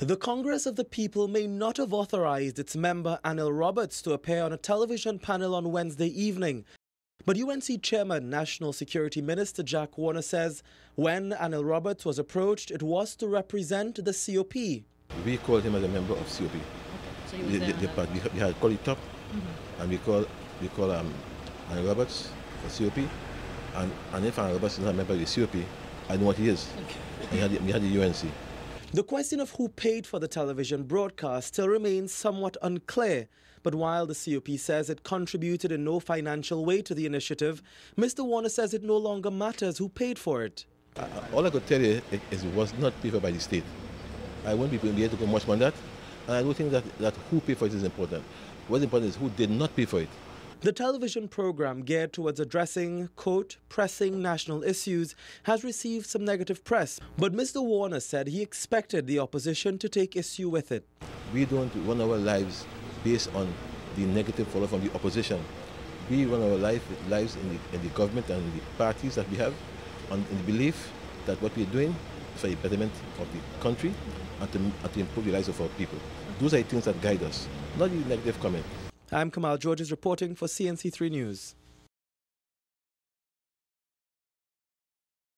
The Congress of the People may not have authorized its member Anil Roberts to appear on a television panel on Wednesday evening. But UNC Chairman, National Security Minister Jack Warner says when Anil Roberts was approached, it was to represent the COP. We called him as a member of COP. Okay. So he was The, there the, the the- we, we had called it top, Mhm. and we call we call um, Anil Roberts for COP. And, and if Anil Roberts is not a member of the COP, I know what he is. And he had, the, he had the UNC. The question of who paid for the television broadcast still remains somewhat unclear. But while the COP says it contributed in no financial way to the initiative, Mr. Warner says it no longer matters who paid for it. Uh, all I could tell you is, it was not paid for by the state. I won't be able to go much on that. And I don't think that, that who paid for it is important. What's important is who did not pay for it. The television program geared towards addressing, quote, pressing national issues has received some negative press. But Mr. Warner said he expected the opposition to take issue with it. We don't run our lives based on the negative follow from the opposition. We run our life, lives in the, in the government and the parties that we have on, in the belief that what we're doing is for the betterment of the country and to, and to improve the lives of our people. Those are the things that guide us, not the negative comment. I'm Khamal Georges reporting for CNC3 News.